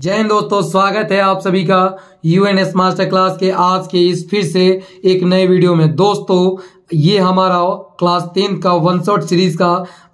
जय हिंद दोस्तों, स्वागत है आप सभी का यूएनएस मास्टर क्लास के आज के इस फिर से एक नए वीडियो में। दोस्तों ये हमारा क्लास टेंथ का वन शॉट सीरीज़ का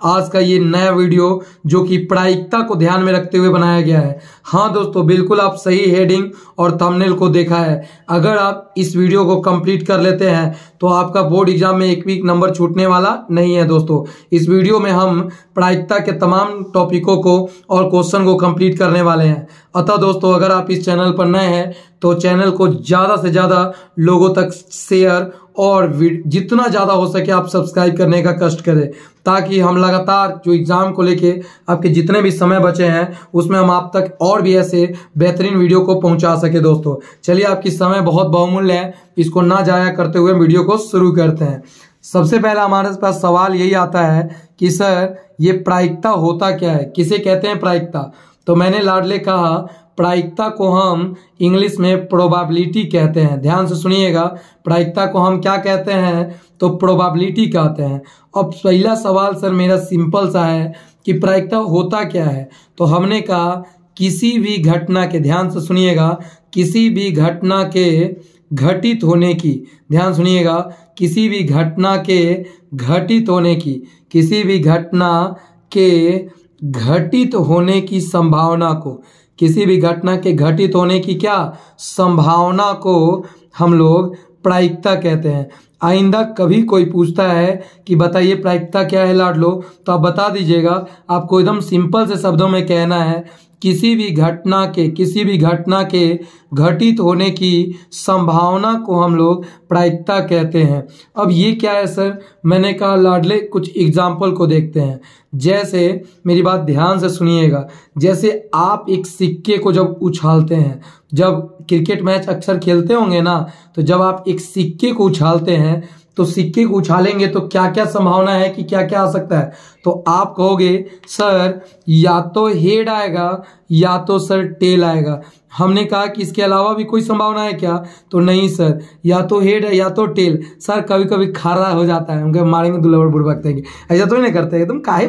आज का ये नया वीडियो जो कि प्रायिकता को ध्यान में रखते हुए बनाया गया है। हाँ दोस्तों, बिल्कुल आप सही हेडिंग और थंबनेल को देखा है। अगर आप इस वीडियो को कंप्लीट कर लेते हैं तो आपका बोर्ड एग्ज़ाम में एक वीक नंबर छूटने वाला नहीं है दोस्तों। इस वीडियो में हम प्रायिकता के तमाम टॉपिकों को और क्वेश्चन को कंप्लीट करने वाले हैं। अतः दोस्तों, अगर आप इस चैनल पर नए हैं तो चैनल को ज़्यादा से ज़्यादा लोगों तक शेयर और जितना ज़्यादा हो सके आप सब्सक्राइब करने का कष्ट करें, ताकि हम लगातार जो एग्ज़ाम को लेके आपके जितने भी समय बचे हैं, उसमें हम आप तक और भी ऐसे बेहतरीन वीडियो को पहुँचा सके दोस्तों। चलिए, आपकी समय बहुत बहुमूल्य है, इसको ना जाया करते हुए वीडियो को शुरू करते हैं। सबसे पहला हमारे पास सवाल यही आता है कि, सर, ये प्रायिकता होता क्या है? किसे कहते हैं प्रायिकता? तो मैंने लाडले कहा प्रायिकता को हम इंग्लिश में प्रोबाबिलिटी कहते हैं। ध्यान से सुनिएगा, प्रायिकता को हम क्या कहते हैं? तो प्रोबाबिलिटी कहते हैं। अब पहला सवाल सर मेरा सिंपल सा है कि प्रायिकता होता क्या है? तो हमने कहा, किसी भी घटना के, ध्यान से सुनिएगा, किसी भी घटना के घटित होने की, ध्यान सुनिएगा, किसी भी घटना के घटित होने की, किसी भी घटना के घटित होने की संभावना को किसी भी घटना के घटित होने की क्या संभावना को हम लोग प्रायिकता कहते हैं। आइंदा कभी कोई पूछता है कि बताइए प्रायिकता क्या है लाडलो तो आप बता दीजिएगा। आपको एकदम सिंपल से शब्दों में कहना है किसी भी घटना के, किसी भी घटना के घटित होने की संभावना को हम लोग प्रायिकता कहते हैं। अब ये क्या है सर? मैंने कहा, लाडले, कुछ एग्ज़ाम्पल को देखते हैं। जैसे, मेरी बात ध्यान से सुनिएगा। जैसे आप एक सिक्के को जब उछालते हैं, जब क्रिकेट मैच अक्सर खेलते होंगे ना तो जब आप एक सिक्के को उछालते हैं तो सिक्के को उछालेंगे तो क्या क्या संभावना है कि क्या क्या आ सकता है? तो आप कहोगे, सर, या तो हेड आएगा या तो सर टेल आएगा। हमने कहा कि इसके अलावा भी कोई संभावना है क्या? तो नहीं, सर। या तो हेड है, या तो टेल। सर कभी कभी खारा हो जाता है। उनके मारेंगे दुल्हड़ बुढ़ हैं ऐसा तो नहीं करते। तुम काहे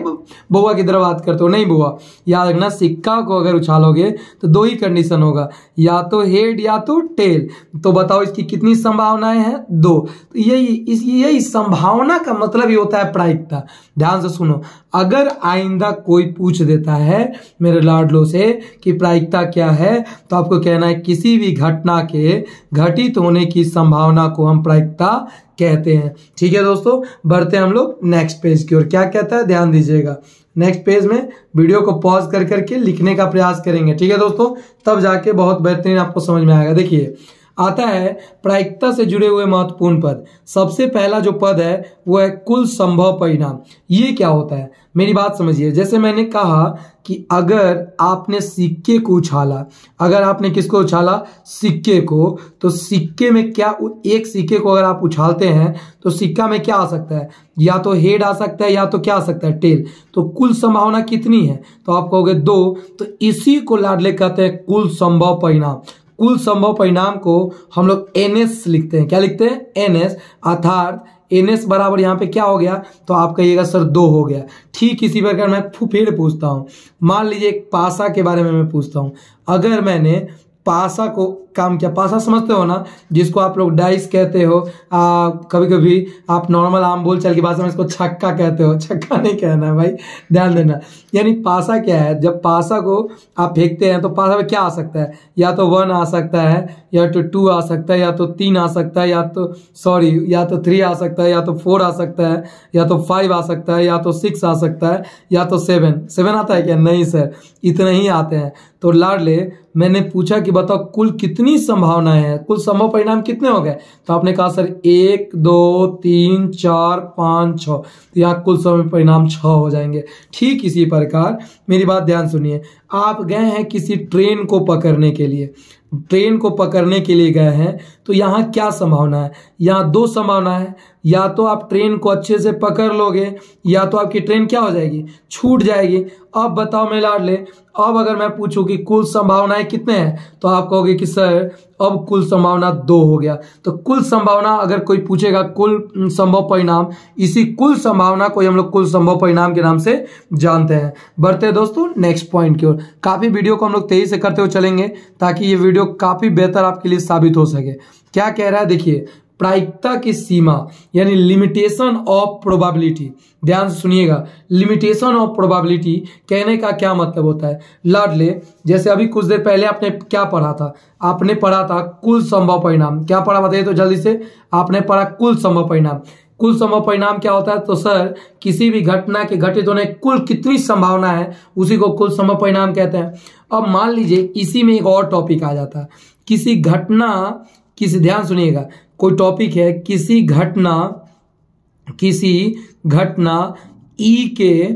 बुआ की तरह बात करते हो? नहीं, बुआ। याद रखना, सिक्का को अगर उछालोगे तो दो ही कंडीशन होगा। या तो हेड, या तो टेल। तो बताओ इसकी कितनी संभावनाएँ हैं? दो। तो यही, इस, यही संभावना का मतलब ही होता है प्रायिकता। ध्यान से सुनो। अगर आइंदा कोई पूछ देता है मेरे लाडलो से कि प्रायिकता क्या है तो आपको कहना है किसी भी घटना के घटित होने की संभावना को हम प्रायिकता कहते हैं। ठीक है दोस्तों, बढ़ते हैं हम लोग नेक्स्ट पेज की ओर। क्या कहता है? ध्यान दीजिएगा। नेक्स्ट पेज में वीडियो को पॉज कर करके लिखने का प्रयास करेंगे। ठीक है दोस्तों, तब जाके बहुत बेहतरीन आपको समझ में आएगा। देखिए, आता है प्रायिकता से जुड़े हुए महत्वपूर्ण पद। सबसे पहला जो पद है, वो है कुल संभव परिणाम। ये क्या होता है? मेरी बात समझिए। जैसे मैंने कहा कि अगर आपने सिक्के को उछाला, अगर आपने किसको उछाला? सिक्के को। तो सिक्के में क्या एक सिक्के को अगर आप उछालते हैं तो सिक्का में क्या आ सकता है? या तो हेड आ सकता है, या तो क्या आ सकता है? टेल। तो कुल संभावना कितनी है? तो आप कहोगे दो। तो इसी को लाडले कहते हैं कुल संभव परिणाम। कुल संभव परिणाम को हम लोग एनएस लिखते हैं। क्या लिखते हैं? N S. अर्थात एन एस बराबर यहाँ पे क्या हो गया? तो आप कहिएगा, सर, दो हो गया। ठीक इसी प्रकार मैं फिर पूछता हूँ। मान लीजिए एक पासा के बारे में मैं पूछता हूँ। अगर मैंने पासा को काम किया। पासा समझते हो ना जिसको आप लोग डाइस कहते हो आ, कभी कभी आप नॉर्मल आम बोल चाल की भाषा में इसको छक्का कहते हो। छक्का नहीं कहना भाई ध्यान देना। यानी पासा क्या है जब पासा को आप फेंकते हैं तो पासा में क्या आ सकता है? या तो वन आ सकता है या तो टू आ सकता है या तो तीन आ सकता है या तो सॉरी या तो थ्री आ सकता है या तो फोर आ सकता है या तो फाइव आ सकता है या तो सिक्स आ सकता है या तो सेवन सेवन आता है क्या? नहीं सर इतने ही आते हैं। तो लाडले मैंने पूछा कि बताओ कुल कितनी संभावनाएँ हैं? कुल संभव परिणाम कितने हो गए? तो आपने कहा, सर, एक, दो, तीन, चार, पाँच छ तो यहाँ कुल संभव परिणाम छ हो जाएँगे। ठीक इसी प्रकार, मेरी बात ध्यान सुनिए। आप गए हैं किसी ट्रेन को पकड़ने के लिए। ट्रेन को पकड़ने के लिए गए हैं। तो यहाँ क्या संभावना है? यहाँ दो संभावना है। या तो आप ट्रेन को अच्छे से पकड़ लोगे, या तो आपकी ट्रेन क्या हो जाएगी? छूट जाएगी। अब बताओ मैं लाड ले अब अगर मैं पूछूँ कि कुल संभावनाएँ है कितने हैं तो आप कहोगे कि, सर, अब कुल संभावना दो हो गया। तो कुल संभावना अगर कोई पूछेगा, कुल संभव परिणाम, इसी कुल संभावना को हम लोग कुल संभव परिणाम के नाम से जानते हैं। बढ़ते हैं दोस्तों नेक्स्ट पॉइंट की ओर। काफ़ी वीडियो को हम लोग तेज़ी से करते हुए चलेंगे, ताकि ये वीडियो काफ़ी बेहतर आपके लिए साबित हो सके। क्या कह रहा है? देखिए, प्रायिकता की सीमा, यानी लिमिटेशन ऑफ़ प्रोबेबिलिटी ध्यान से सुनिएगा लिमिटेशन ऑफ़ प्रोबेबिलिटी कहने का क्या मतलब होता है? लाडले, जैसे अभी कुछ देर पहले आपने क्या पढ़ा था? आपने पढ़ा था कुल संभव परिणाम। क्या पढ़ा बताइए तो जल्दी से। आपने पढ़ा कुल संभव परिणाम। कुल संभव परिणाम क्या होता है? तो सर, किसी भी घटना के घटित होने कुल कितनी संभावना है, उसी को कुल संभव परिणाम कहते हैं। अब मान लीजिए, इसी में एक और टॉपिक आ जाता है। किसी घटना किसी ध्यान सुनिएगा? कोई टॉपिक है, किसी घटना किसी घटना ई के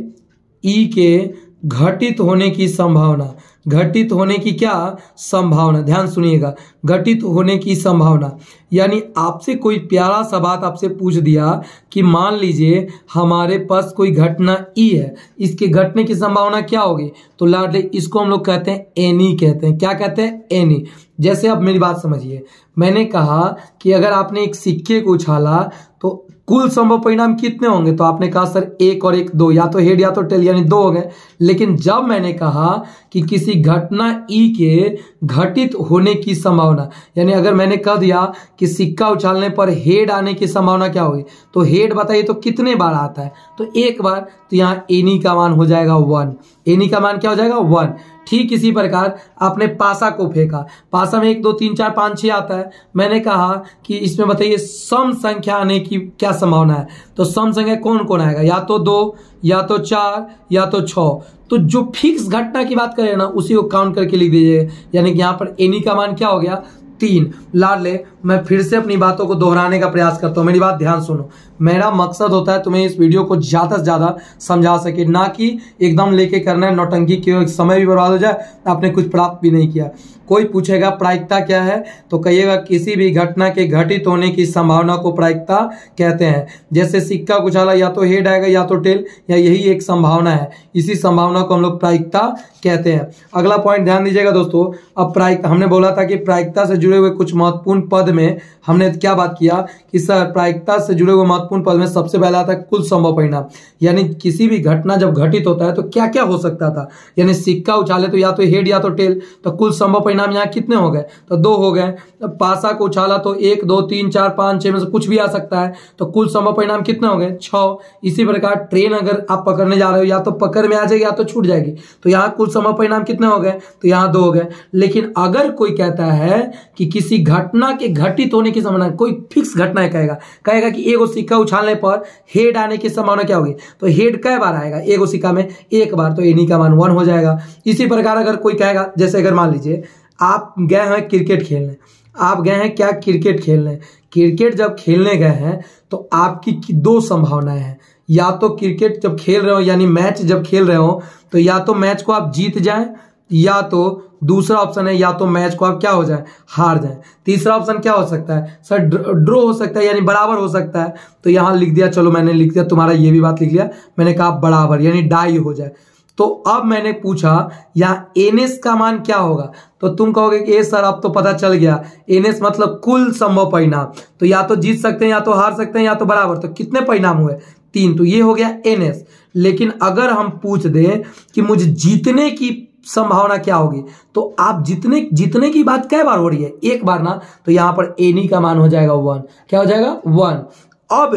ई के घटित होने की संभावना। घटित होने की क्या संभावना? ध्यान सुनिएगा। घटित होने की संभावना। यानी आपसे कोई प्यारा सा बात आपसे पूछ दिया कि मान लीजिए हमारे पास कोई घटना ई है, इसके घटने की संभावना क्या होगी? तो लाडले, इसको हम लोग कहते हैं एनी, कहते हैं। क्या कहते हैं? एनी। जैसे अब मेरी बात समझिए। मैंने कहा कि अगर आपने एक सिक्के को उछाला तो कुल संभव परिणाम कितने होंगे? तो आपने कहा, सर, एक और एक दो। या तो हेड या तो टेल, यानी दो हो गए। लेकिन जब मैंने कहा कि किसी घटना ई के घटित होने की संभावना, यानी अगर मैंने कह दिया कि सिक्का उछालने पर हेड आने की संभावना क्या होगी तो हेड बताइए तो कितने बार आता है? तो एक बार तो यहाँ एनी का मान हो जाएगा वन। एनी का मान क्या हो जाएगा? वन। ठीक इसी प्रकार आपने पासा को फेंका। पासा में एक, दो, तीन, चार, पाँच छः आता है। मैंने कहा कि इसमें बताइए, सम संख्या आने की क्या संभावना है? तो सम संख्या कौन कौन आएगा? या तो दो, या तो चार, या तो छ तो जो फिक्स घटना की बात करें ना, उसी को काउंट करके लिख दीजिए। यानी कि यहाँ पर एनी का मान क्या हो गया? तीन। लाड ले मैं फिर से अपनी बातों को दोहराने का प्रयास करता हूँ। मेरी बात ध्यान सुनो। मेरा मकसद होता है तुम्हें इस वीडियो को ज़्यादा से ज़्यादा समझा सके, ना कि एकदम लेके करना है, नौटंकी की समय भी बर्बाद हो जाए, आपने कुछ प्राप्त भी नहीं किया। कोई पूछेगा, प्रायिकता क्या है? तो कहिएगा, किसी भी घटना के घटित होने की संभावना को प्रायिकता कहते हैं। जैसे सिक्का उछाला या तो हेड आएगा, या तो टेल, या यही एक संभावना है। इसी संभावना को हम लोग प्रायिकता कहते हैं। अगला पॉइंट ध्यान दीजिएगा दोस्तों। अब प्रायिकता हमने बोला था कि प्रायिकता से जुड़े हुए कुछ महत्वपूर्ण पद में हमने क्या बात किया कि सर, प्रायिकता से जुड़े हुए महत्वपूर्ण पद में सबसे पहला आता है कुल संभव परिणाम। यानी किसी भी घटना जब घटित होता है तो क्या क्या हो सकता था? यानी सिक्का उछाले तो या तो हेड या तो टेल तो कुल संभव परिणाम यहाँ कितने हो गए? तो दो हो गए। पासा को उछाला तो एक, दो, तीन, चार, पाँच, छह में से कुछ भी आ सकता है तो कुल संभव परिणाम कितने हो गए? छ इसी प्रकार ट्रेन अगर आप पकड़ने जा रहे हो, या तो पकड़ में आ जाएगी या तो छूट जाएगी। तो यहाँ कुल संभव परिणाम कितने हो गए? तो यहाँ दो हो गए। लेकिन अगर कोई कहता है कि किसी घटना के घटित होने की संभावना कोई फिक्स घटना कहेगा। कहेगा कि एगो सिक्का उछालने पर हेड आने की संभावना क्या होगी? तो हेड कै बार आएगा? एगो सिक्का में एक बार तो एनी का मान वन हो जाएगा। इसी प्रकार अगर कोई कहेगा, जैसे अगर मान लीजिए, आप गए हैं क्रिकेट खेलने। आप गए हैं क्या क्रिकेट खेलने? क्रिकेट जब खेलने गए हैं तो आपकी दो संभावनाएँ हैं। या तो क्रिकेट जब खेल रहे हो, यानी मैच जब खेल रहे हो तो या तो मैच को आप जीत जाएँ या तो दूसरा ऑप्शन है, या तो मैच को आप क्या हो जाए? हार जाए। तीसरा ऑप्शन क्या हो सकता है? सर ड्रॉ हो सकता है, यानी बराबर हो सकता है। तो यहाँ लिख दिया, चलो मैंने लिख दिया, तुम्हारा ये भी बात लिख लिया। मैंने कहा बराबर, यानी डाई हो जाए। तो अब मैंने पूछा, यहाँ एनएस का मान क्या होगा? तो तुम कहोगे कि, ए सर, अब तो पता चल गया। एनएस मतलब कुल संभव परिणाम। तो या तो जीत सकते हैं, या तो हार सकते हैं, या तो बराबर। तो कितने परिणाम हुए? तीन। तो ये हो गया एनएस। लेकिन अगर हम पूछ दें कि मुझे जीतने की संभावना क्या होगी? तो आप जितने जितने की बात कई बार हो रही है, एक बार ना तो यहाँ पर एनी का मान हो जाएगा वन क्या हो जाएगा? वन अब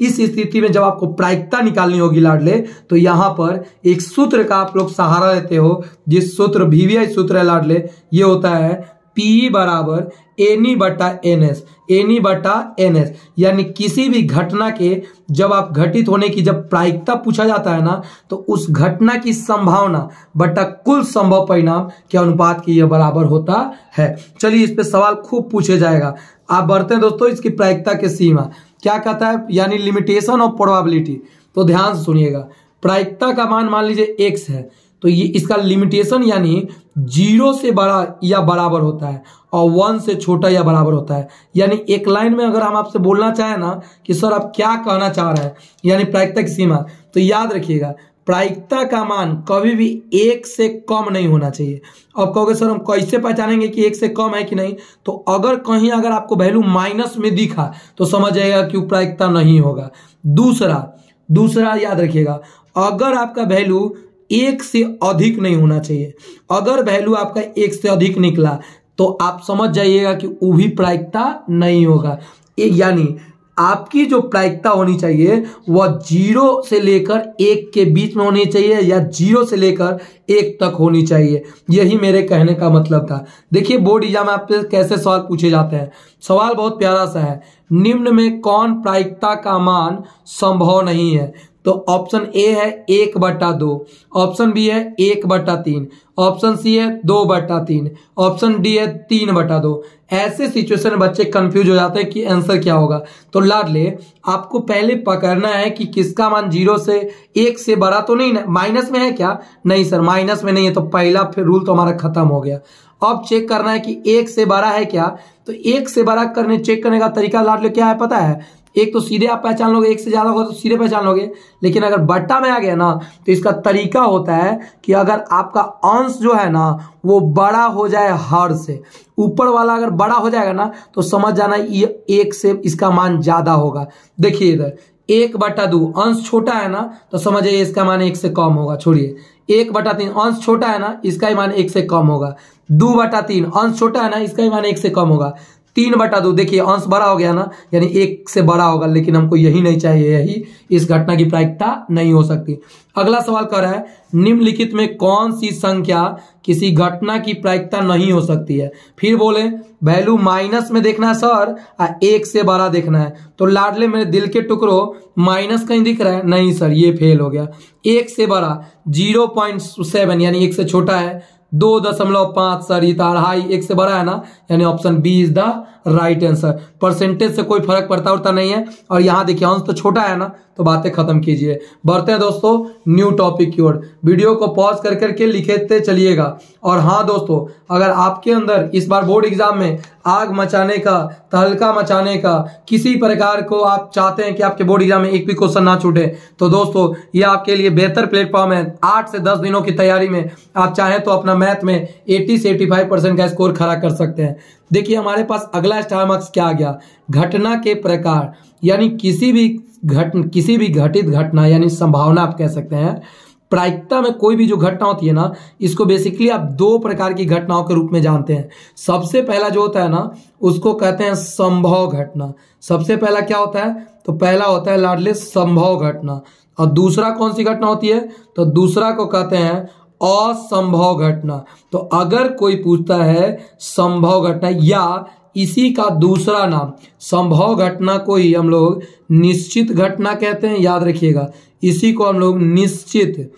इस स्थिति में जब आपको प्रायिकता निकालनी होगी लाडले तो यहाँ पर एक सूत्र का आप लोग सहारा लेते हो, जिस सूत्र वीवीआई सूत्र है लाडले, ये होता है पी बराबर एनी बटा एन एस एनी बटा एन एस यानी किसी भी घटना के जब आप घटित होने की जब प्रायिकता पूछा जाता है ना तो उस घटना की संभावना बटा कुल संभव परिणाम के अनुपात की यह बराबर होता है। चलिए इस पे सवाल खूब पूछे जाएगा। आप बढ़ते हैं दोस्तों इसकी प्रायिकता की सीमा। क्या कहता है? यानी लिमिटेशन ऑफ़ प्रोबेबिलिटी तो ध्यान से सुनिएगा। प्रायिकता का मान मान लीजिए एक्स है। तो ये इसका लिमिटेशन यानी ज़ीरो से बड़ा या बराबर होता है और वन से छोटा या बराबर होता है। यानी एक लाइन में अगर हम आपसे बोलना चाहें ना कि सर आप क्या कहना चाह रहे हैं, यानी प्रायिकता की सीमा तो याद रखिएगा, प्रायिकता का मान कभी भी एक से कम नहीं होना चाहिए। अब कहोगे, सर, हम कैसे पहचानेंगे कि एक से कम है कि नहीं? तो अगर कहीं अगर आपको वैल्यू माइनस में दिखा तो समझ जाएगा कि प्रायिकता नहीं होगा। दूसरा दूसरा याद रखिएगा, अगर आपका वैल्यू एक से अधिक नहीं होना चाहिए। अगर वैल्यू आपका एक से अधिक निकला तो आप समझ जाइएगा कि वो भी प्रायिकता नहीं होगा। यानी आपकी जो प्रायिकता होनी चाहिए, वह ज़ीरो से लेकर एक के बीच में होनी चाहिए या ज़ीरो से लेकर एक तक होनी चाहिए। यही मेरे कहने का मतलब था। देखिए बोर्ड एग्ज़ाम आपसे कैसे सवाल पूछे जाते हैं। सवाल बहुत प्यारा सा है। निम्न में कौन प्रायिकता का मान संभव नहीं है? तो ऑप्शन ए है एक बटा दो, ऑप्शन बी है एक बटा तीन, ऑप्शन सी है दो बटा तीन, ऑप्शन डी है तीन बटा दो। ऐसे सिचुएशन में बच्चे कंफ्यूज हो जाते हैं कि आंसर क्या होगा। तो लाड ले आपको पहले पकड़ना है कि किसका मान ज़ीरो से एक से बड़ा तो नहीं माइनस में है क्या? नहीं सर माइनस में नहीं है तो पहला फिर रूल तो हमारा खत्म हो गया। अब चेक करना है कि एक से बड़ा है क्या? तो एक से बड़ा करने चेक करने का तरीका लाड ले क्या है पता है? एक तो सीधे आप पहचान लोगे, एक से ज़्यादा होगा तो सीधे पहचान लोगे। लेकिन अगर बट्टा में आ गया ना तो इसका तरीका होता है कि अगर आपका अंश जो है ना, वो बड़ा हो जाए हर से। ऊपर वाला अगर बड़ा हो जाएगा ना तो समझ जाना ये एक से इसका मान ज़्यादा होगा। देखिए इधर, एक बटा दो, अंश छोटा है ना तो समझिए इसका मान एक से कम होगा, छोड़िए। एक बटा तीन, अंश छोटा है ना, इसका ही मान एक से कम होगा। दो बटा तीन, अंश छोटा है ना, इसका ही मान एक से कम होगा। तीन बटा दो। देखिए, अंश बड़ा हो गया ना, यानी एक से बड़ा होगा, लेकिन हमको यही नहीं चाहिए, यही इस घटना की प्रायिकता नहीं हो सकती। अगला सवाल कर रहा है, निम्नलिखित में कौन सी संख्या किसी घटना की प्रायिकता नहीं हो सकती है? फिर बोले, वैल्यू माइनस में देखना है, सर, आ एक से बड़ा देखना है। तो लाडले, मेरे दिल के टुकड़ो, माइनस कहीं दिख रहा है? नहीं, सर, ये फेल हो गया। एक से बड़ा, ज़ीरो पॉइंट सेवन, यानी एक से छोटा है दो दशमलव पाँच सर, ये तो अढ़ाई एक से बड़ा है ना? यानी option B is the right answer percentage से कोई फ़र्क पड़ता उड़ता नहीं है। और यहाँ देखिए, अंश तो छोटा है ना तो बातें खत्म कीजिए। बढ़ते हैं दोस्तों न्यू टॉपिक की ओर। वीडियो को पॉज कर करके लिखेते चलिएगा। और हाँ दोस्तों, अगर आपके अंदर इस बार बोर्ड एग्ज़ाम में आग मचाने का, तहलका मचाने का किसी प्रकार को आप चाहते हैं कि आपके बोर्ड एग्ज़ाम में एक भी क्वेश्चन ना छूटे तो दोस्तों, ये आपके लिए बेहतर प्लेटफॉर्म है। आठ से दस दिनों की तैयारी में आप चाहें तो अपना मैथ में एटी से एटी परसेंट का स्कोर खड़ा कर सकते हैं। देखिए, हमारे पास अगला स्टार मार्क्स क्या आ गया? घटना के प्रकार, यानी किसी भी घट, किसी भी घटित घटना, यानी संभावना आप कह सकते हैं। प्रायिकता में कोई भी जो घटना होती है ना, इसको बेसिकली आप दो प्रकार की घटनाओं के रूप में जानते हैं। सबसे पहला जो होता है ना, उसको कहते हैं संभव घटना। सबसे पहला क्या होता है? तो पहला होता है लाडले, संभव घटना। और दूसरा कौन सी घटना होती है? तो दूसरा को कहते हैं असंभव घटना। तो अगर कोई पूछता है संभव घटना या इसी का दूसरा नाम, संभव घटना को ही हम लोग निश्चित घटना कहते हैं, याद रखिएगा। इसी को हम लोग निश्चित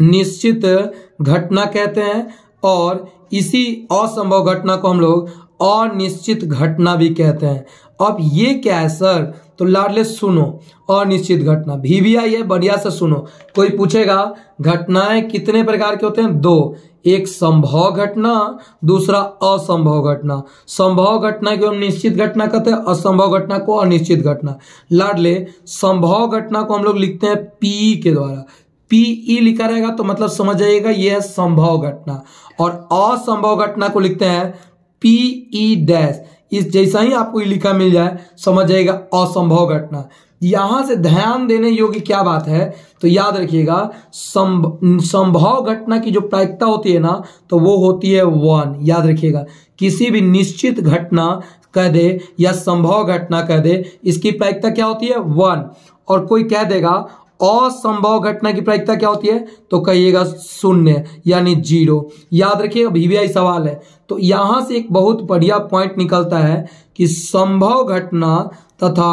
निश्चित घटना कहते हैं और इसी असंभव घटना को हम लोग अनिश्चित घटना भी कहते हैं। अब ये क्या है, सर? तो लाडले सुनो, अनिश्चित घटना। भी भी आई है, बढ़िया से सुनो। कोई पूछेगा, घटनाएँ कितने प्रकार के होते हैं? दो। एक संभव घटना, दूसरा असंभव घटना। संभव घटना को हम निश्चित घटना कहते हैं, असंभव घटना को अनिश्चित घटना। लाडले, संभव घटना को हम लोग लिखते हैं पी के द्वारा। पीई लिखा रहेगा तो मतलब समझ जाइएगा यह संभव घटना। और असंभव घटना को लिखते हैं पीई डैश इस जैसा ही आपको लिखा मिल जाए, समझ जाएगा असंभव घटना। यहाँ से ध्यान देने योग्य क्या बात है? तो याद रखिएगा संभव घटना की जो प्रायिकता होती है ना तो वो होती है वन याद रखिएगा, किसी भी निश्चित घटना कह दे या संभव घटना कह दे, इसकी प्रायिकता क्या होती है? वन और कोई कह देगा, असंभव घटना की प्रायिकता क्या होती है? तो कहिएगा शून्य, यानी ज़ीरो। याद रखिए रखिएगा वीवीआई सवाल है। तो यहाँ से एक बहुत बढ़िया पॉइंट निकलता है कि संभव घटना तथा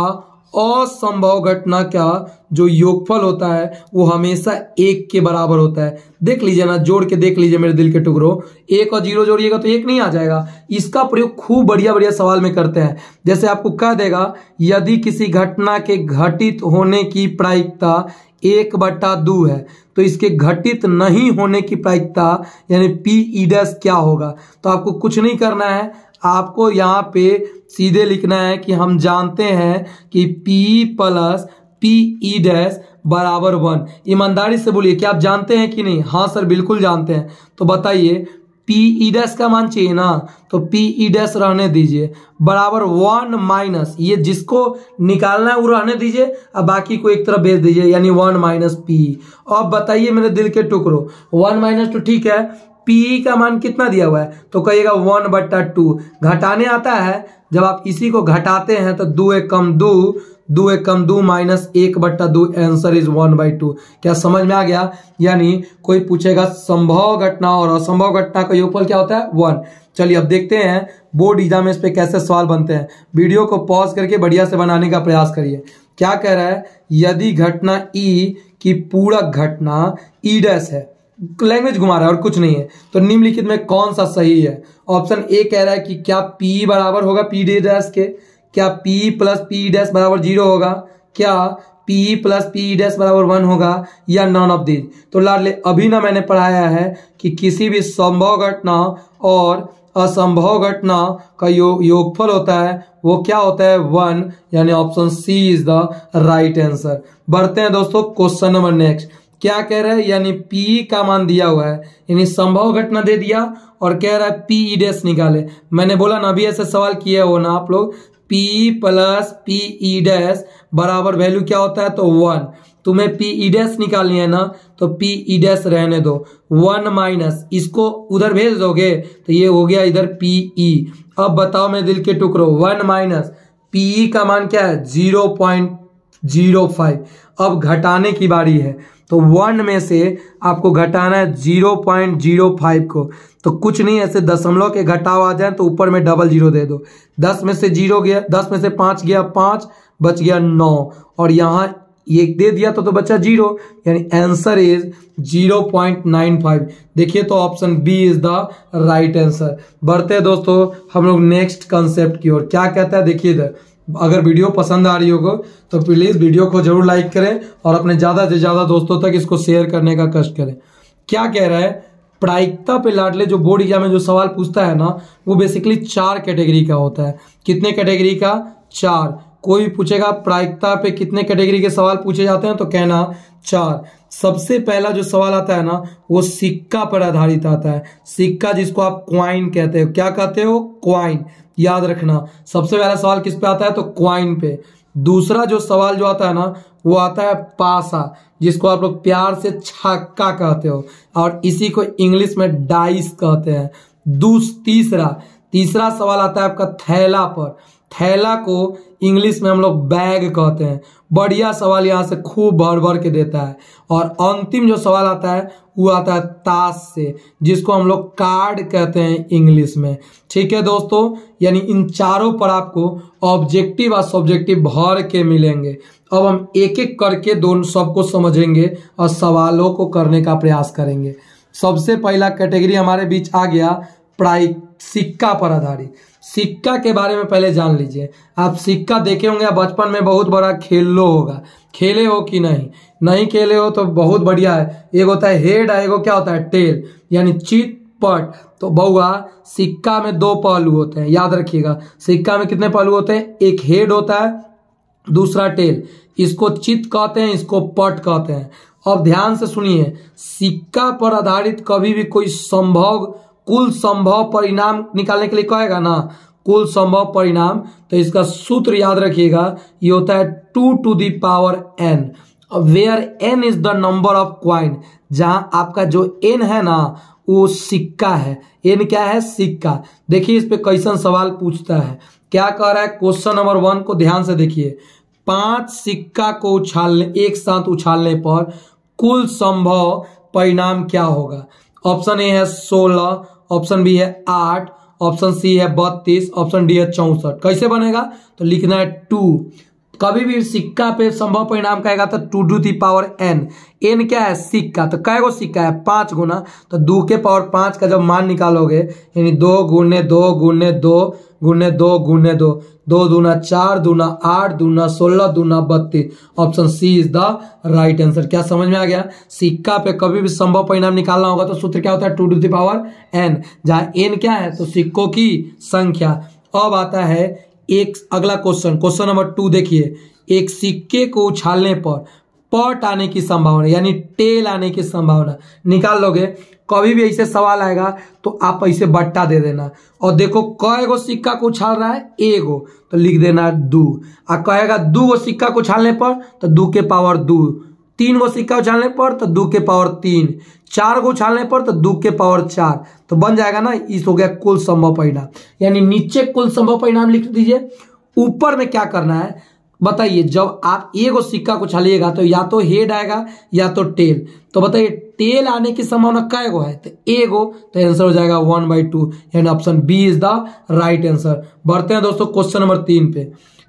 असंभव घटना का जो योगफल होता है, वो हमेशा एक के बराबर होता है। देख लीजिए ना, जोड़ के देख लीजिए मेरे दिल के टुकड़ो। एक और ज़ीरो जोड़िएगा तो एक नहीं आ जाएगा। इसका प्रयोग खूब बढ़िया बढ़िया सवाल में करते हैं। जैसे आपको कह देगा, यदि किसी घटना के घटित होने की प्रायिकता एक बट्टा दो है तो इसके घटित नहीं होने की प्रायिकता, यानी पी ईडस क्या होगा? तो आपको कुछ नहीं करना है। आपको यहाँ पे सीधे लिखना है कि हम जानते हैं कि P plus P E dash बराबर वन। ईमानदारी से बोलिए कि आप जानते हैं कि नहीं? हाँ सर, बिल्कुल जानते हैं। तो बताइए पी ई डैश का मान चाहिए ना? तो पी ई डैश रहने दीजिए। बराबर वन माइनस ये जिसको निकालना है वो रहने दीजिए, और बाकी को एक तरफ़ भेज दीजिए, यानी वन माइनस पी अब बताइए मेरे दिल के टुकड़ो। वन माइनस टू ठीक है पी का मान कितना दिया हुआ है? तो कहिएगा वन बट्टा टू घटाने आता है, जब आप इसी को घटाते हैं तो दो एक कम दो दो एक कम दो माइनस एक बट्टा दो answer is one by two क्या समझ में आ गया? यानी कोई पूछेगा संभव घटना और असंभव घटना का योगफल क्या होता है? वन चलिए अब देखते हैं बोर्ड एग्ज़ाम इस पे कैसे सवाल बनते हैं। वीडियो को पॉज करके बढ़िया से बनाने का प्रयास करिए। क्या कह रहा है? यदि घटना ई की पूरक घटना ई डैश है लैंग्वेज घुमा रहा है और कुछ नहीं है। तो निम्नलिखित में कौन सा सही है? ऑप्शन ए कह रहा है कि क्या पी बराबर होगा पी डी डैश के? क्या P प्लस पी डैश बराबर ज़ीरो होगा? क्या P प्लस पी डैश बराबर वन होगा? या नॉन ऑफ़ दीज तो लाडले, अभी ना मैंने पढ़ाया है कि किसी भी संभव घटना और असंभव घटना का योग योगफल होता है, वो क्या होता है? वन यानी option C is the right answer बढ़ते हैं दोस्तों क्वेश्चन नंबर नेक्स्ट क्या कह रहा है? यानी पी का मान दिया हुआ है। यानी संभव घटना दे दिया और कह रहा है पी डैश निकाले। मैंने बोला ना, अभी ऐसे सवाल किया हो ना आप लोग पी प्लस पी डैश बराबर वैल्यू क्या होता है? तो वन तुम्हें पी ई डैश निकालनी है ना तो पी ई डैश रहने दो। वन माइनस इसको उधर भेज दोगे? तो ये हो गया इधर पी ई अब बताओ मेरे दिल के टुकड़ो। वन माइनस पीई का मान क्या है? ज़ीरो पॉइंट ज़ीरो फाइव अब घटाने की बारी है। तो वन में से आपको घटाना है ज़ीरो पॉइंट ज़ीरो फाइव को। तो कुछ नहीं, ऐसे दशमलव के घटाव आ जाए तो ऊपर में डबल ज़ीरो दे दो। दस में से ज़ीरो गया, दस में से पाँच गया, पाँच, बच गया नौ। और यहाँ ये दे दिया तो तो बच्चा ज़ीरो। यानी answer is zero point nine five. देखिए तो option B is the right answer बढ़ते दोस्तों, हम लोग नेक्स्ट कंसेप्ट की ओर। क्या कहता है? देखिए इधर। अगर वीडियो पसंद आ रही होगा तो प्लीज़ वीडियो को ज़रूर लाइक करें और अपने ज़्यादा से ज़्यादा दोस्तों तक इसको शेयर करने का कष्ट करें। क्या कह रहा है? प्रायिकता पे लाडले जो बोर्ड एग्ज़ाम में जो सवाल पूछता है ना, वो बेसिकली चार कैटेगरी का होता है। कितने कैटेगरी का? चार। कोई भी पूछेगा, प्रायिकता पे कितने कैटेगरी के सवाल पूछे जाते हैं तो कहना चार। सबसे पहला जो सवाल आता है ना, वो सिक्का पर आधारित आता है। सिक्का जिसको आप क्वाइन कहते हो। क्या कहते हो? क्वाइन याद रखना। सबसे पहला सवाल किस पे आता है? तो क्वाइन पे। दूसरा जो सवाल जो आता है ना, वो आता है पासा, जिसको आप लोग प्यार से छक्का कहते हो और इसी को इंग्लिश में डाइस कहते हैं। दूस, तीसरा तीसरा सवाल आता है आपका थैला पर। थैला को इंग्लिश में हम लोग बैग कहते हैं। बढ़िया सवाल यहाँ से खूब भर भर के देता है। और अंतिम जो सवाल आता है, वो आता है ताश से, जिसको हम लोग कार्ड कहते हैं इंग्लिश में। ठीक है दोस्तों? यानी इन चारों पर आपको ऑब्जेक्टिव और सब्जेक्टिव भर के मिलेंगे। अब हम एक एक करके दोनों सबको समझेंगे और सवालों को करने का प्रयास करेंगे। सबसे पहला कैटेगरी हमारे बीच आ गया, प्राइक सिक्का पर आधारित। सिक्का के बारे में पहले जान लीजिए। आप सिक्का देखे होंगे बचपन में बहुत बड़ा खेलो होगा। खेले हो कि नहीं? नहीं खेले हो तो बहुत बढ़िया है। एक होता है हेड और एक क्या होता है? टेल, यानी चित पट। तो बहुआ सिक्का में दो पहलू होते हैं। याद रखिएगा, सिक्का में कितने पहलू होते हैं? एक हेड होता है, दूसरा टेल। इसको चित कहते हैं, इसको पट कहते हैं। अब ध्यान से सुनिए, सिक्का पर आधारित कभी भी कोई संभव कुल संभव परिणाम निकालने के लिए कहेगा ना? कुल संभव परिणाम तो इसका सूत्र याद रखिएगा, ये होता है two to the power N where N is the number of coin जहाँ आपका जो एन है ना, वो सिक्का है। एन क्या है? सिक्का। देखिए इस पे कैसन सवाल पूछता है। क्या कह रहा है? क्वेश्चन नंबर वन को ध्यान से देखिए। पाँच सिक्का को उछालने, एक साथ उछालने पर कुल संभव परिणाम क्या होगा? ऑप्शन ए है सोलह ऑप्शन बी है आठ, ऑप्शन सी है बत्तीस, ऑप्शन डी है चौसठ। कैसे बनेगा? तो लिखना है टू। कभी भी सिक्का पे संभव परिणाम कहेगा तो two to the power N. N क्या है? सिक्का। तो कै गो सिक्का है, पाँच गुना। तो दो के पावर पाँच का जब मान निकालोगे, यानी दो गुने दो गुने दो गुने दो गुने दो दो दूना चार दूना आठ दूना सोलह दूना बत्तीस। Option C is the right answer क्या समझ में आ गया? सिक्का पे कभी भी संभव परिणाम निकालना होगा तो सूत्र क्या होता है? Two to the power N जहाँ एन क्या है तो सिक्कों की संख्या। अब आता है एक, अगला क्वेश्चन क्वेश्चन नंबर टू देखिए। एक सिक्के को उछालने पर पट आने की संभावना, यानी टेल आने की संभावना। निकाल लोगे, कभी भी ऐसे सवाल आएगा तो आप ऐसे बट्टा दे देना। और देखो कय गो सिक्का को उछाल रहा है? एगो। तो लिख देना दू। आ कहेगा दू गो सिक्का को उछालने पर तो दू के पावर दू। तीन गो सिक्का उछालने पर तो दू के पावर तीन। चार गो उछालने पर तो दू के पावर चार। तो बन जाएगा ना, इस हो गया कुल संभव परिणाम। यानी नीचे कुल संभव परिणाम लिख दीजिए। ऊपर में क्या करना है? बताइए, जब आप एगो सिक्का को छालिएगा तो या तो हेड आएगा या तो टेल। तो बताइए, टेल आने की संभावना कै गो है? तो एगो तो आंसर हो जाएगा वन बाई टू। यानी option B is the right answer. बढ़ते हैं दोस्तों क्वेश्चन नंबर तीन पे।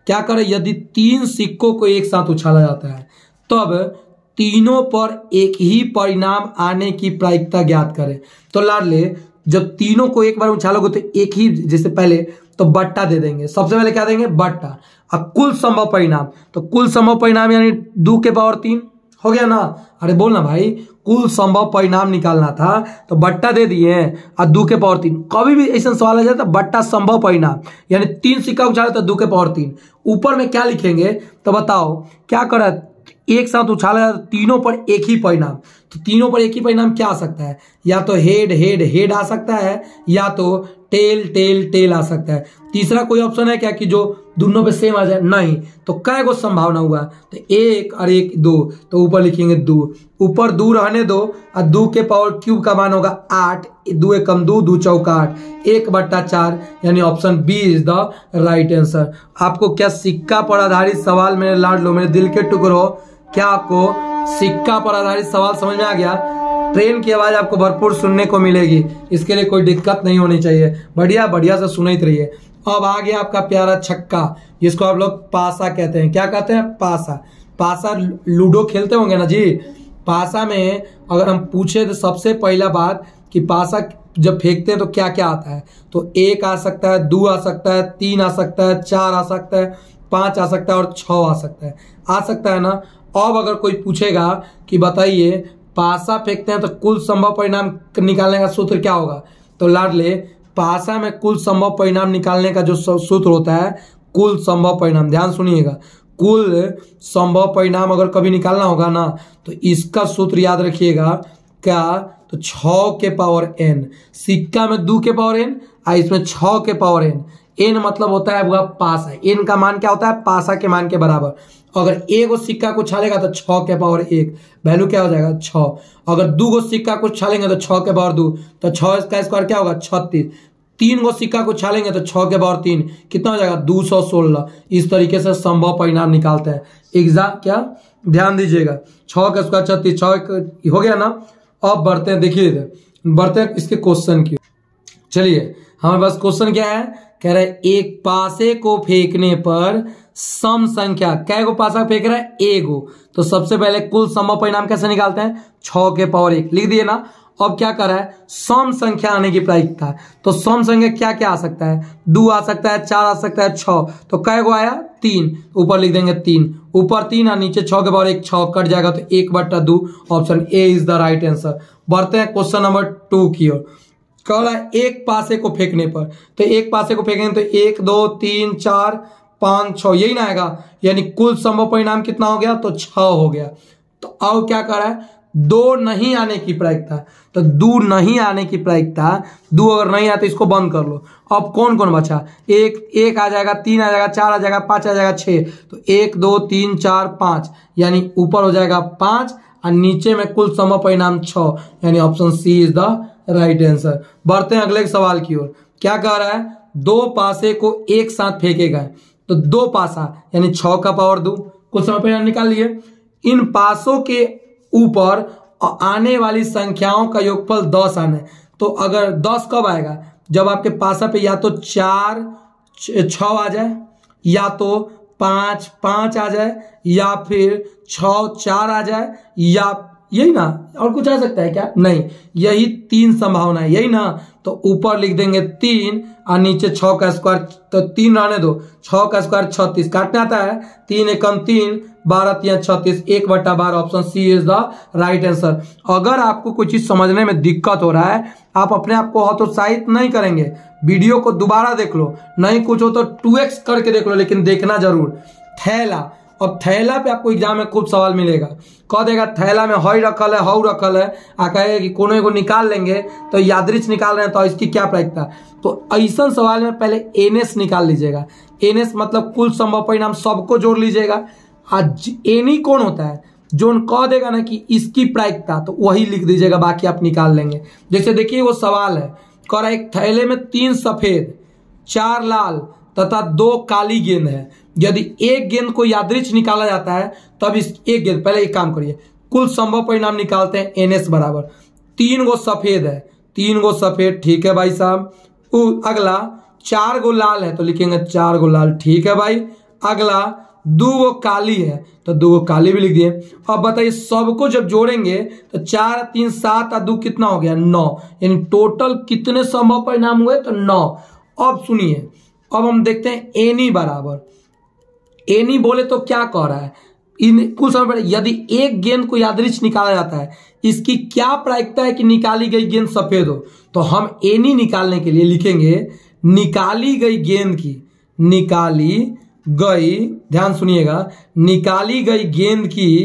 क्या करें, यदि तीन सिक्कों को एक साथ उछाला जाता है, तब तीनों पर एक ही परिणाम आने की प्रायिकता ज्ञात करें। तो लाडले, जब तीनों को एक बार उछालोगे तो एक ही, जैसे पहले तो बट्टा दे देंगे। सबसे पहले क्या देंगे? बट्टा। अब कुल संभव परिणाम। तो कुल संभव परिणाम यानी दो के पावर तीन। हो गया ना? अरे बोल ना भाई। कुल संभव परिणाम निकालना था तो बट्टा दे दिए। और दो के पावर तीन। कभी भी ऐसा सवाल आ जाए तो बट्टा संभव परिणाम। यानी तीन सिक्का उछाले तो दो के पावर तीन। ऊपर में क्या लिखेंगे? तो बताओ, क्या करा? एक साथ उछाला जाए तो तीनों पर एक ही परिणाम। तो तीनों पर एक ही परिणाम क्या आ सकता है? या तो हेड हेड हेड आ सकता है, या तो टेल टेल टेल आ सकता है। तीसरा कोई ऑप्शन है क्या कि जो दोनों पे सेम आ जाए? नहीं। तो कै गो संभावना हुआ तो एक और एक दो। तो ऊपर लिखेंगे दो। ऊपर दो रहने दो। और दो के पावर क्यूब का मान होगा आठ। दो एकम दो दो चौका आठ। एक बट्टा चार, यानी option B is the right answer आपको क्या सिक्का पर आधारित सवाल मेरे लाड लो मेरे दिल के टुकड़ो? क्या आपको सिक्का पर आधारित सवाल समझ में आ गया? ट्रेन की आवाज़ आपको भरपूर सुनने को मिलेगी। इसके लिए कोई दिक्कत नहीं होनी चाहिए। बढ़िया बढ़िया से सुनते रहिए। अब आ गया आपका प्यारा छक्का, जिसको आप लोग पासा कहते हैं। क्या कहते हैं? पासा। पासा लूडो खेलते होंगे ना जी? पासा में अगर हम पूछे तो सबसे पहला बात कि पासा जब फेंकते हैं तो क्या क्या आता है? तो एक आ सकता है, दो आ सकता है, तीन आ सकता है, चार आ सकता है, पाँच आ सकता है और छ आ सकता है। आ सकता है ना? अब अगर कोई पूछेगा कि बताइए पासा फेंकते हैं तो कुल संभव परिणाम निकालने का सूत्र क्या होगा? तो लाडले, पासा में कुल संभव परिणाम निकालने का जो सूत्र होता है, कुल संभव परिणाम, ध्यान सुनिएगा। कुल संभव परिणाम अगर कभी निकालना होगा ना तो इसका सूत्र याद रखिएगा। क्या? तो छ के पावर एन सिक्का में दो के पावर एन और इसमें छ के पावर एन एन मतलब होता है पासा। एन का मान क्या होता है? पासा के मान के बराबर। अगर एक गो सिक्का को छालेगा तो छ के पावर एक। वैल्यू क्या हो जाएगा? छ। अगर दो गो सिक्का को छालेंगे तो छ के पावर दो। तो छ का स्क्वायर क्या होगा? छत्तीस। तीन गो सिक्का को छालेंगे तो छ के पावर तीन। कितना हो जाएगा? दो सौ सोलह। इस तरीके से संभव परिणाम निकालते हैं। एग्ज़ाम क्या? ध्यान दीजिएगा। छ का स्क्वायर छत्तीस, छ हो गया ना? अब बढ़ते हैं। देखिए बढ़ते हैं इसके क्वेश्चन की चलिए, हमारे पास क्वेश्चन क्या है? कह रहे एक पासे को फेंकने पर सम संख्या, कै गो पासा फेंक रहा है? एगो तो सबसे पहले कुल संभव परिणाम कैसे निकालते हैं? छ के पावर एक। लिख दिए ना? अब क्या कर रहा है? सम संख्या आने की प्रायिकता। तो सम संख्या क्या क्या आ सकता है? दो आ सकता है, चार आ सकता है छ तो कै गो आया? तीन। ऊपर लिख देंगे तीन। ऊपर तीन और नीचे छ के पावर एक। छ कट जाएगा तो एक बट्टा दो। Option A is the right answer. बढ़ते हैं क्वेश्चन नंबर टू की ओर। कह रहा है एक पासे को फेंकने पर। तो एक पासे को फेंकेंगे तो एक, दो, तीन, चार पाँच छ यही ना आएगा। यानी कुल संभव परिणाम कितना हो गया? तो छ हो गया। तो अब क्या कर रहा है? दो नहीं आने की प्रायिकता। तो दो नहीं आने की प्रायिकता। दो अगर नहीं आया तो इसको बंद कर लो। अब कौन कौन बचा? एक एक आ जाएगा, तीन आ जाएगा, चार आ जाएगा, पाँच आ जाएगा, छह। तो एक, दो, तीन, चार, पाँच। यानी ऊपर हो जाएगा पाँच और नीचे में कुल संभव परिणाम छ यानी option C is the right answer. बढ़ते हैं अगले सवाल की ओर। क्या कह रहा है? दो पासे को एक साथ फेंकेगा। तो दो पासा, यानी छ का पावर दो। कुछ समय परिणाम निकाल लिए। इन पासों के ऊपर आने वाली संख्याओं का योगफल दस आने तो अगर दस कब आएगा? जब आपके पासा पे या तो चार, छ आ जाए, या तो पाँच पाँच आ जाए, या फिर छ चार आ जाए, या यही ना? और कुछ आ सकता है क्या? नहीं। यही तीन संभावना है, यही ना? तो ऊपर लिख देंगे तीन, और नीचे छ का स्क्वायर तो तीन रहने दो। छ का स्क्वायर छत्तीस। काटने आता है, तीन एकम तीन, बारह तीन छत्तीस, एक बट्टा बारह option C is the right answer अगर आपको कोई चीज़ समझने में दिक्कत हो रहा है, आप अपने आप को हतोत्साहित नहीं करेंगे। वीडियो को दोबारा देख लो। नहीं कुछ हो तो टू करके देख लो, लेकिन देखना ज़रूर। थैला। अब थैला पे आपको एग्ज़ाम में खूब सवाल मिलेगा। कह देगा, थैला में हई रखल है हऊ रखल है। आ कहेगा कि, कोनो एगो निकाल लेंगे तो यादृच निकाल रहे हैं तो इसकी क्या प्रायिकता? तो ऐसा सवाल में पहले एनएस निकाल लीजिएगा। एनएस मतलब कुल संभव परिणाम सबको जोड़ लीजिएगा। आज एनी कौन होता है, जो कह देगा ना कि इसकी प्रायिकता तो वही लिख दीजिएगा, बाकी आप निकाल लेंगे। जैसे देखिए, वो सवाल है। कह रहा है, एक थैले में तीन सफ़ेद, चार लाल तथा दो काली गेंद है। यदि एक गेंद को यादृच निकाला जाता है, तब इस एक गेंद, पहले एक काम करिए। कुल संभव परिणाम निकालते हैं एन एस बराबर। तीन गो सफ़ेद है। तीन गो सफ़ेद, ठीक है भाई साहब। अगला, चार गो लाल है तो लिखेंगे चार गो लाल, ठीक है भाई। अगला, दो गो काली है तो दो गो काली भी लिख दिए। अब बताइए, सबको जब जोड़ेंगे तो चार, तीन, सात और दो कितना हो गया? नौ। यानी टोटल कितने संभव परिणाम हुए? तो नौ। अब सुनिए, अब हम देखते हैं एनी बराबर। एनी बोले तो क्या कह रहा है? इन कुल समय पर यदि एक गेंद को यादृच निकाला जाता है, इसकी क्या प्रायिकता है कि निकाली गई गेंद सफ़ेद हो? तो हम एनी निकालने के लिए लिखेंगे, निकाली गई गेंद की, निकाली गई, ध्यान सुनिएगा, निकाली गई गेंद की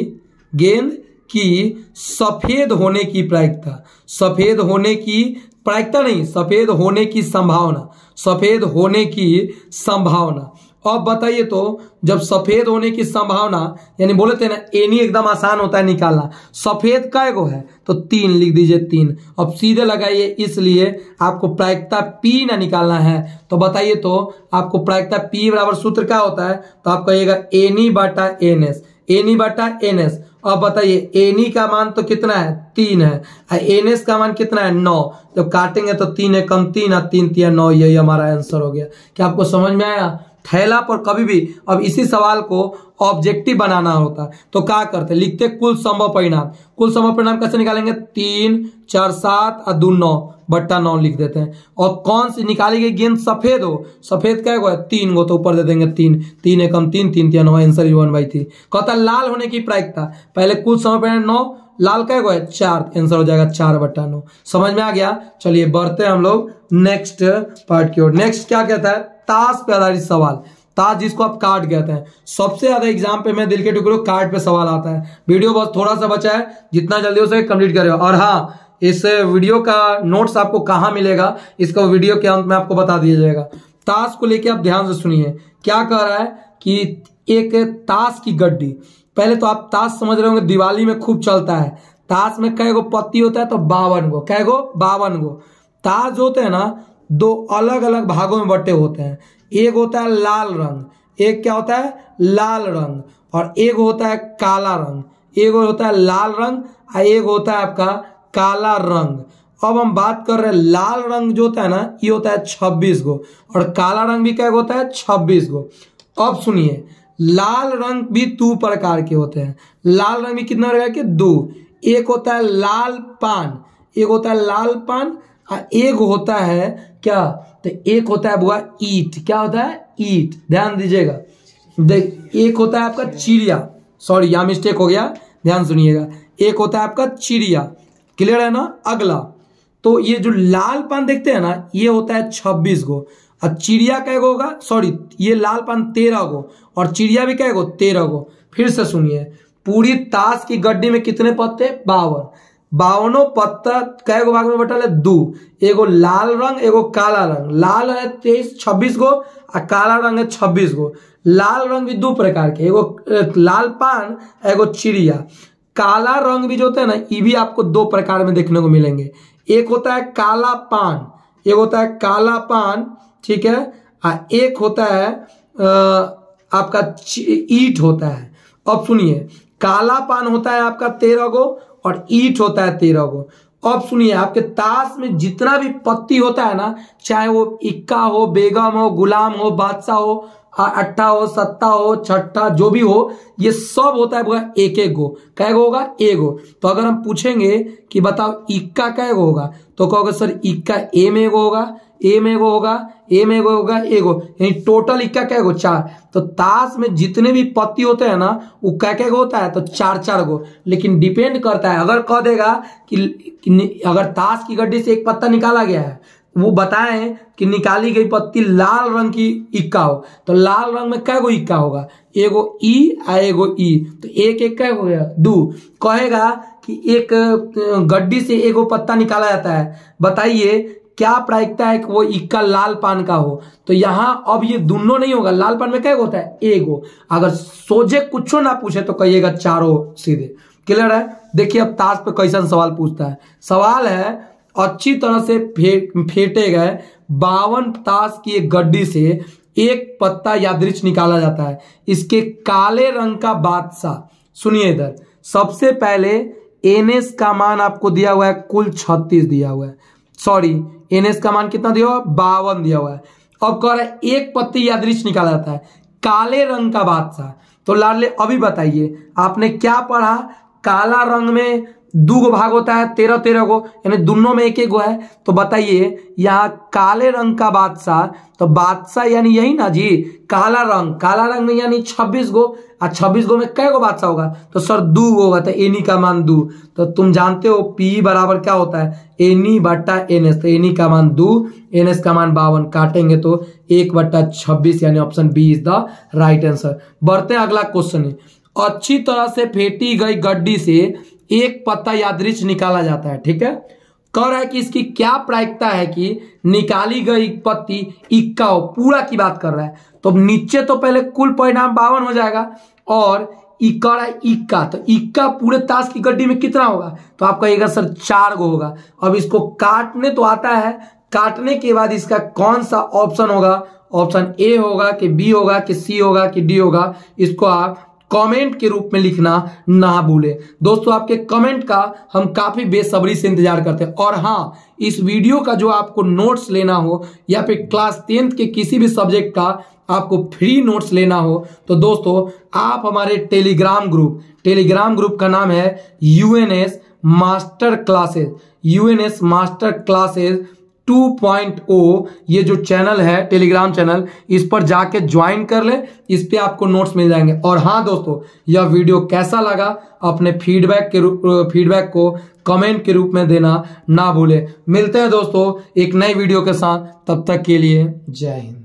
गेंद की सफ़ेद होने की प्रायिकता। सफ़ेद होने की प्रायिकता नहीं, सफ़ेद होने की संभावना। सफ़ेद होने की संभावना। अब बताइए तो जब सफ़ेद होने की संभावना, यानी बोले थे ना, एनी एकदम आसान होता है निकालना, सफ़ेद कै गो है तो तीन लिख दीजिए तीन। अब सीधे लगाइए, इसलिए आपको प्रायिकता पी ना निकालना है। तो बताइए तो आपको प्रायिकता पी बराबर सूत्र क्या होता है? तो आप कहिएगा एनी बाटा एन एस एनी बाटा एन एस अब बताइए, एनी का मान तो कितना है? तीन है। एन एस का मान कितना है? नौ। जब काटेंगे तो तीन है कम तीन और तीन तीन, नौ, यही हमारा आंसर हो गया। क्या आपको समझ में आया? थैला पर कभी भी अब इसी सवाल को ऑब्जेक्टिव बनाना होता। तो क्या करते? लिखते कुल संभव परिणाम। कुल संभव परिणाम कैसे निकालेंगे? तीन, चार, सात और दो, नौ, बट्टा नौ लिख देते हैं। और कौन सी निकाली गई गेंद? सफ़ेद हो। सफ़ेद क्या है तीन गो तो ऊपर दे देंगे तीन। तीन एकम तीन तीन तीन, नौ, आंसर वन बाई थी कहता लाल होने की प्रायिकता। पहले कुल समय परिणाम नौ लाल का है चार आंसर हो जाएगा चार बट्टा नौ। समझ में आ गया? चलिए, बढ़ते हैं हम लोग नेक्स्ट पार्ट की ओर। नेक्स्ट क्या कहता है? ताश पे आधारित सवाल। ताश जिसको आप कार्ड कहते हैं। सबसे ज़्यादा एग्ज़ाम पे मैं दिल के टुकड़ों कार्ड पे सवाल आता है। वीडियो बहुत थोड़ा सा बचा है। जितना जल्दी हो सके कंप्लीट करेगा और हाँ इस वीडियो का नोट्स आपको कहाँ मिलेगा? इसका वीडियो के अंत में आपको बता दिया जाएगा। ताश को लेके आप ध्यान से सुनिए। क्या कह रहा है कि एक ताश की गड्डी। पहले तो आप ताश समझ रहे होंगे, दिवाली में खूब चलता है। ताश में कै गो पत्ती होता है तो बावन गो कै गो बावन गो। ताश होते हैं ना, दो अलग अलग भागों में बटे होते हैं। एक होता है लाल रंग, एक क्या होता है? लाल रंग। और एक होता है काला रंग। एक होता है लाल रंग और एक होता है आपका काला रंग। अब हम बात कर रहे हैं, लाल रंग जो होता है ना, ये होता है छब्बीस गो। और काला रंग भी क्या होता है? छब्बीस गो। अब सुनिए लाल रंग भी दो प्रकार के होते हैं। लाल रंग भी कितना प्रकार के दो। एक होता है लाल पान, एक होता है लाल पान, और एक होता है क्या? तो एक होता है बुआ ईट। क्या होता है? ईट। ध्यान दीजिएगा। देख, एक होता है आपका चिड़िया। सॉरी यहाँ मिस्टेक हो गया। ध्यान सुनिएगा। एक होता है आपका चिड़िया। क्लियर है ना? अगला। तो ये जो लाल पान देखते हैं ना, ये होता है छब्बीस गो। और चिड़िया कै गो होगा सॉरी ये लाल पान तेरह गो और चिड़िया भी कै गो तेरह गो फिर से सुनिए, पूरी ताश की गड्डी में कितने पत्ते? बावन। बावनों पत्ता कै गो भाग में बटल है दो। एगो लाल रंग, एगो काला रंग। लाल है तेईस, छब्बीस गो और काला रंग है छब्बीस गो। लाल रंग भी दो प्रकार के, एगो लाल पान, एगो चिड़िया। काला रंग भी जो होता है ना ये भी आपको दो प्रकार में देखने को मिलेंगे। एक होता है काला पान, एक होता है काला पान ठीक है? और एक होता है आपका ईट होता है। अब सुनिए काला पान होता है आपका तेरह गो और ईट होता है तेरह गो। अब सुनिए, आपके ताश में जितना भी पत्ती होता है ना, चाहे वो इक्का हो, बेगम हो, गुलाम हो, बादशाह हो अट्ठा हो, सत्ता हो, छठा, जो भी हो, ये सब होता है एक एक गो। कै गो होगा? ए गो। तो अगर हम पूछेंगे कि बताओ इक्का कै गो होगा तो कहोगे, सर, इक्का ए में एगो होगा? ए में एगो होगा ए में एगो होगा एगो यानी टोटल इक्का कै? गो चार। तो ताश में जितने भी पत्ती होते हैं ना वो क्या क्या गो होता है? तो चार चार गो लेकिन डिपेंड करता है। अगर कह देगा कि, कि अगर ताश की गड्डी से एक पत्ता निकाला गया है वो बताएँ कि निकाली गई पत्ती लाल रंग की इक्का हो। तो लाल रंग में कै गो इक्का होगा? एगो ई आ एगो ई तो एक एक कै हो गया? दो। कहेगा कि एक गड्डी से एगो पत्ता निकाला जाता है। बताइए क्या प्रायिकता है कि वो इक्का लाल पान का हो? तो यहाँ अब ये दोनों नहीं होगा। लाल पान में क्या होता है? एगो अगर सोझे कुछ ना पूछे तो कहिएगा चारों सीधे। क्लियर है? देखिए अब ताश पे कैसा सवाल पूछता है। सवाल है अच्छी तरह से फे, फेंटे गए बावन ताश की एक गड्डी से एक पत्ता यादृच निकाला जाता है। इसके काले रंग का बादशाह। सुनिए इधर। सबसे पहले एनएस का मान आपको दिया हुआ है कुल छत्तीस दिया हुआ है। सॉरी एनएस का मान कितना दिया हुआ बावन दिया हुआ है। अब कह रहा है, एक पत्ती यादृच निकाला जाता है। काले रंग का बादशाह। तो लाडले, अभी बताइए, आपने क्या पढ़ा? काला रंग में दो गो भाग होता है, तेरह तेरह गो, यानी दोनों में एक एक गो है। तो बताइए, यहाँ काले रंग का बादशाह तो बादशाह यानी यही ना जी? काला रंग। काला रंग में यानी छब्बीस गो और छब्बीस गो में कै गो बादशाह होगा? तो सर, दू गो होगा तो एनी का मान दू। तो तुम जानते हो, पी बराबर क्या होता है? एनी बट्टा एन एस तो एनी का मान दू एन एस का मान बावन काटेंगे तो एक बट्टा छब्बीस, यानी option B is the right answer. बढ़ते हैं अगला क्वेश्चन। अच्छी तरह से फेंटी गई गड्डी से एक पत्ता यादृच निकाला जाता है, ठीक है? कह रहा है कि इसकी क्या प्रायिकता है कि निकाली गई पत्ती इक्का पूरा की बात कर रहा है। तो नीचे तो पहले कुल परिणाम बावन हो जाएगा और इक्का इक्का तो इक्का पूरे ताश की गड्डी में कितना होगा? तो आप कहिएगा सर चार गो होगा। अब इसको काटने तो आता है, काटने के बाद इसका कौन सा ऑप्शन होगा? ऑप्शन ए होगा कि बी होगा कि सी होगा कि डी होगा। इसको आप कमेंट के रूप में लिखना ना भूले। दोस्तों, आपके कमेंट का हम काफ़ी बेसब्री से इंतज़ार करते हैं। और हाँ इस वीडियो का जो आपको नोट्स लेना हो, या फिर क्लास टेंथ के किसी भी सब्जेक्ट का आपको फ्री नोट्स लेना हो तो दोस्तों, आप हमारे टेलीग्राम ग्रुप टेलीग्राम ग्रुप का नाम है UNS master classes UNS master classes 2.0 ये जो चैनल है टेलीग्राम चैनल इस पर जाके ज्वाइन कर ले, इस पे आपको नोट्स मिल जाएँगे। और हाँ दोस्तों, यह वीडियो कैसा लगा, अपने फीडबैक के रूप फीडबैक को कमेंट के रूप में देना ना भूले। मिलते हैं दोस्तों, एक नई वीडियो के साथ, तब तक के लिए जय हिंद।